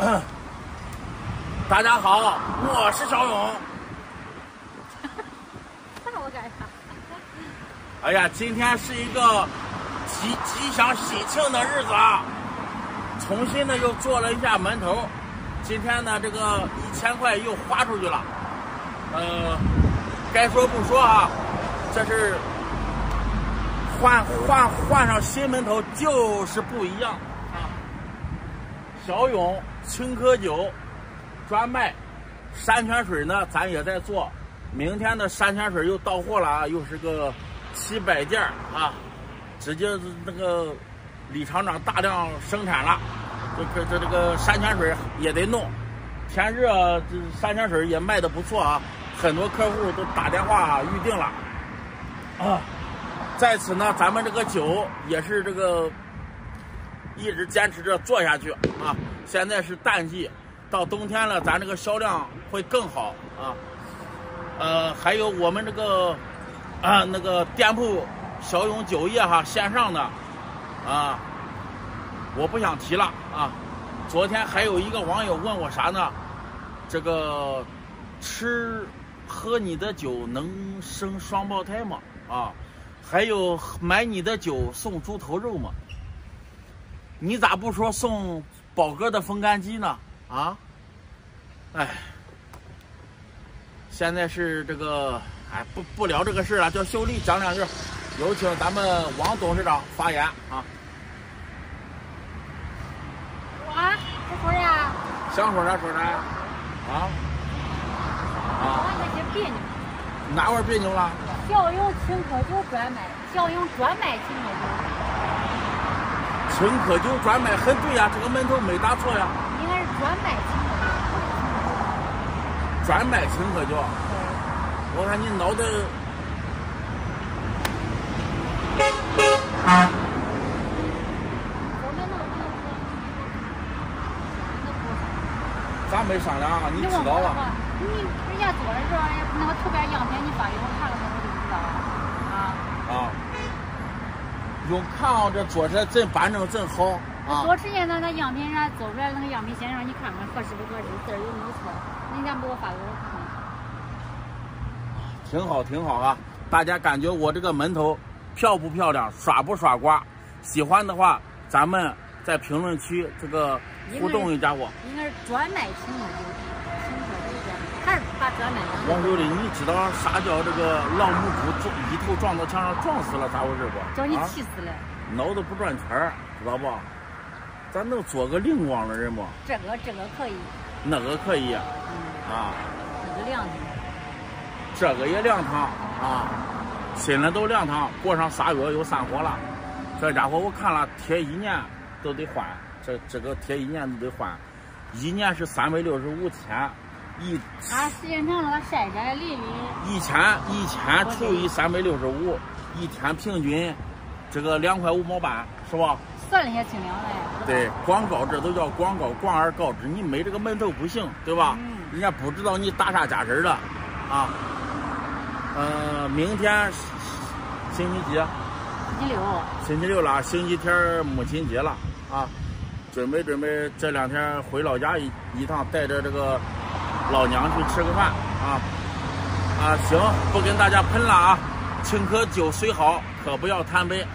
大家好，我是小勇。看我干啥？哎呀，今天是一个吉吉祥喜庆的日子啊！重新的又做了一下门头，今天呢，这个一千块又花出去了。呃，该说不说啊，这是换换换上新门头就是不一样啊！小勇青稞酒专卖山泉水呢，咱也在做。明天的山泉水又到货了啊，又是个七百件啊，直接那个李厂长大量生产了，这这这这个山泉水也得弄。天热，这山泉水也卖的不错啊，很多客户都打电话预定了啊。在此呢，咱们这个酒也是这个一直坚持着做下去啊。现在是淡季，到冬天了，咱这个销量会更好啊。呃，还有我们这个啊那个店铺小勇酒业哈线上的啊，我不想提了啊。昨天还有一个网友问我啥呢？这个吃喝你的酒能生双胞胎吗？啊，还有买你的酒送猪头肉吗？你咋不说送宝哥的风干机呢？啊，哎。现在是这个，哎，不不聊这个事了，叫秀丽讲两句。有请咱们王董事长发言啊。我这说啥？想说啥说啥呀？啊？啊？我有些别扭。哪块别扭了？小勇青稞酒专卖，小勇专卖青稞酒。青稞酒专卖很对呀，这个门头没打错呀。应该是专卖青稞酒。专卖青稞酒。我看你脑袋。咱没商量啊，你知道了。你人家做的时候，那个图片样品你发给我看了，我就知道了。啊。啊。用看啊，这做出来真板正真好啊。多时间那那样品人家做出来那个样品先让你看看合适不合适，字儿有没有错？人家给我发给我看看。挺好，挺好啊！大家感觉我这个门头漂不漂亮，耍不耍瓜？喜欢的话，咱们在评论区这个互动一下我。应该是专卖青稞酒，青稞酒王兄弟，你知道啥叫这个老母猪撞一头撞到墙上撞死了咋回事不？叫你气死了！脑子不转圈儿，知道不？咱能做个灵光的人不？这个这个可以。那个可以。嗯。啊。那个凉的。这个也凉堂啊，新的都凉堂，过上仨月又散伙了。这家伙我看了，贴一年都得换，这这个贴一年都得换，一年是三百六十五天，一。它时间长了，它晒晒淋淋。一千一千除以三百六十五，一天平均这个两块五毛半，是吧？算了些清凉嘞。对，广告这都叫广告，广而告之，你没这个门头不行，对吧？嗯。人家不知道你打啥家事的，啊。呃，明天星期几？星期六。星期六了，星期天母亲节了啊！准备准备，这两天回老家一一趟，带着这个老娘去吃个饭啊！啊，行，不跟大家喷了啊！青稞酒虽好，可不要贪杯。